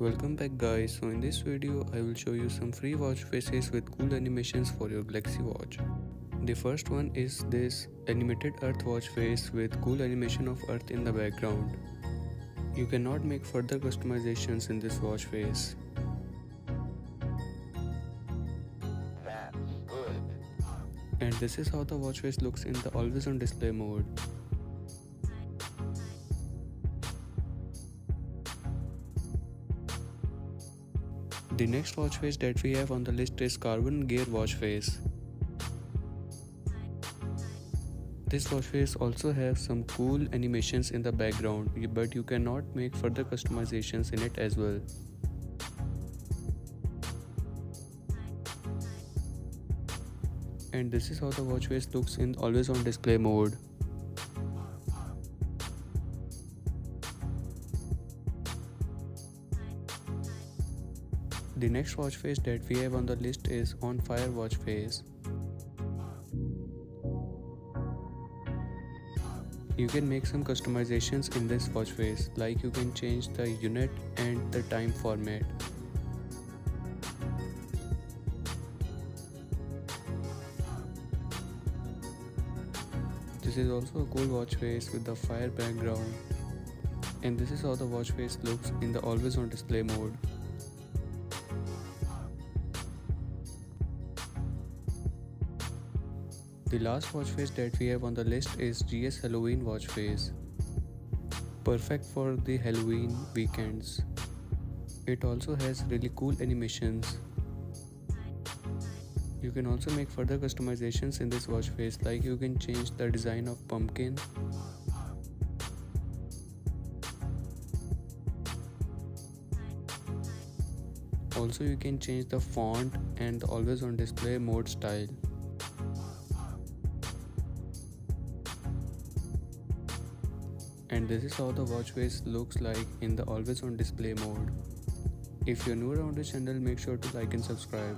Welcome back guys, so in this video I will show you some free watch faces with cool animations for your Galaxy watch. The first one is this animated earth watch face with cool animation of earth in the background. You cannot make further customizations in this watch face. And this is how the watch face looks in the always on display mode. The next watch face that we have on the list is Carbon Gear watch face. This watch face also has some cool animations in the background but you cannot make further customizations in it as well. And this is how the watch face looks in always on display mode. The next watch face that we have on the list is on fire watch face. You can make some customizations in this watch face like you can change the unit and the time format. This is also a cool watch face with the fire background and this is how the watch face looks in the always on display mode. The last watch face that we have on the list is GS Halloween watch face. Perfect for the Halloween weekends. It also has really cool animations. You can also make further customizations in this watch face like you can change the design of pumpkin Also you can change the font and always on display mode style. And this is how the watch face looks like in the always on display mode. If you're new around the channel make sure to like and subscribe.